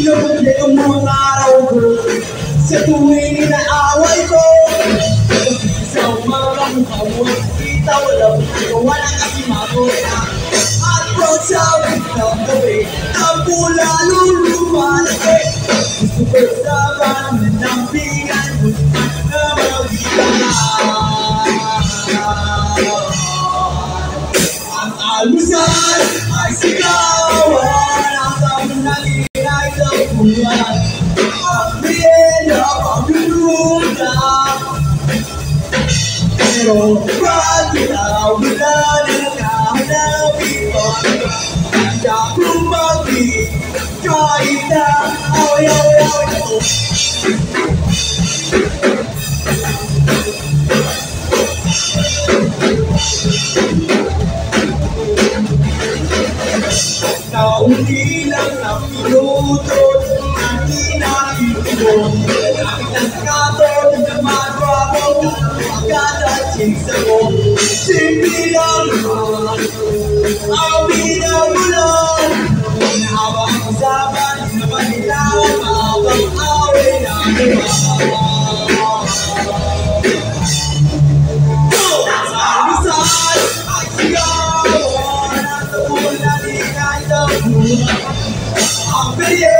Sinabot nito mga araw ko. Sa tuwing inaaway ko Sa umarang hawag Kita walang nagawa ng aking magulang At prosabi ng gabi Ang pula nung lumalaki Gusto ko sa pananampigan Na magitan Ang alusan ay sigawan Ang tamunan ay tapunan Ang biyenda pagdududa Pero bago na wala na nahanapin pa Handa kong maging kahit na away-away-away Kaunti lang ang minuto ang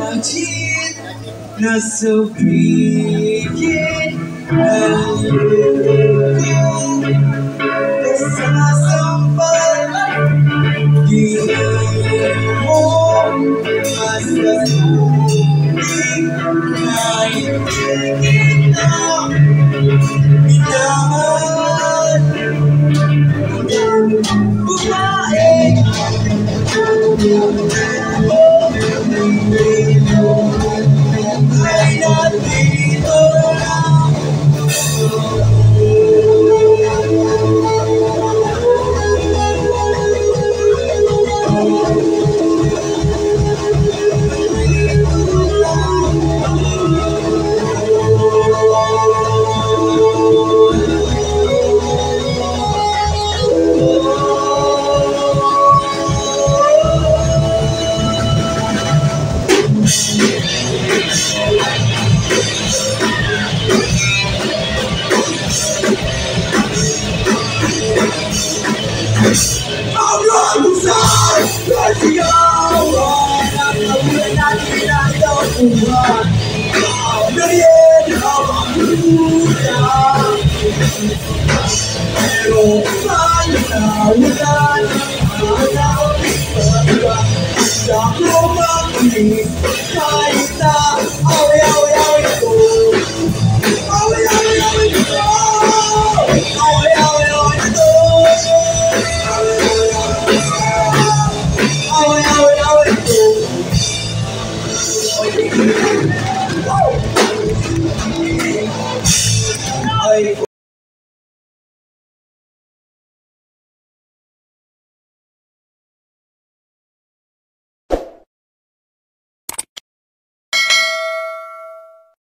Virgin, not so creaky, ay Hallelujah.